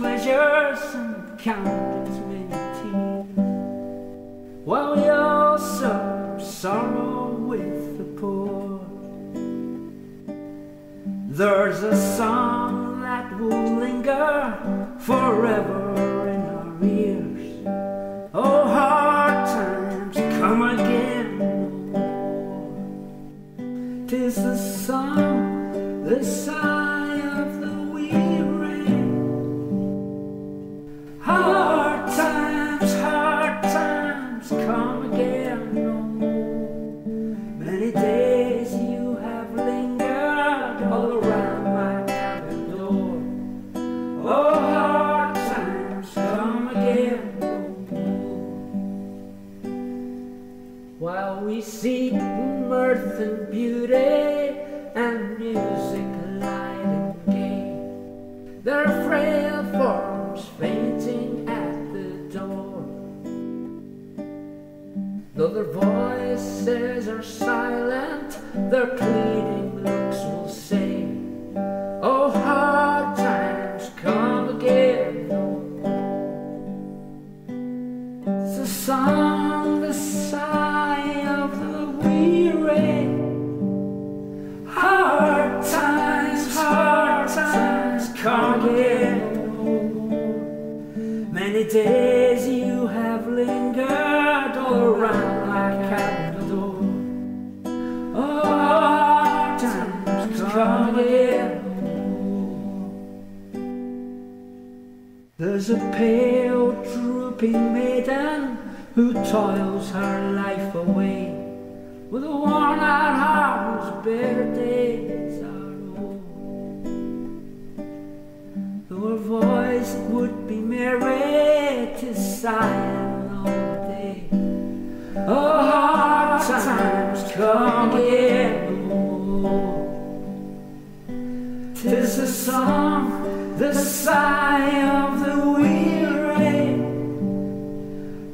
pleasures and countless many tears. While we all suffer sorrow with the poor, there's a song that will linger forever in our ears. Oh, hard times come again. Tis the song, the sigh Hard times, hard times come again. Many days you have lingered all around my cabin door. Oh, hard times come again. While we seek mirth and beauty and music light and gay, their frail Though their voices are silent, their pleading looks will say, Oh, hard times come again. It's a song, the sigh of the weary. Hard times, hard times come again. Many days door. Oh, hard times come again. There's a pale, drooping maiden who toils her life away with a worn-out heart whose better days are old. Though her voice would be merry, to sighing Tis the song, the sigh of the weary.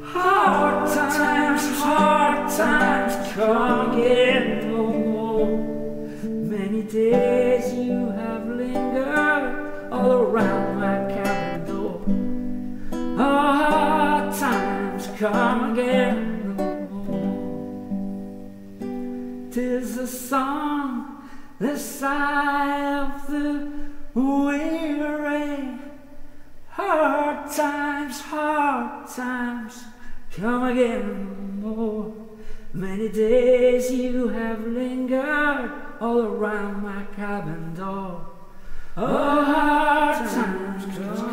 Hard times, hard times come again no more. Many days you have lingered all around my cabin door. Oh, hard times come again oh, no more. Tis the song, the sigh of the weary. Hard times, hard times come again more. Many days you have lingered all around my cabin door. Oh, hard times come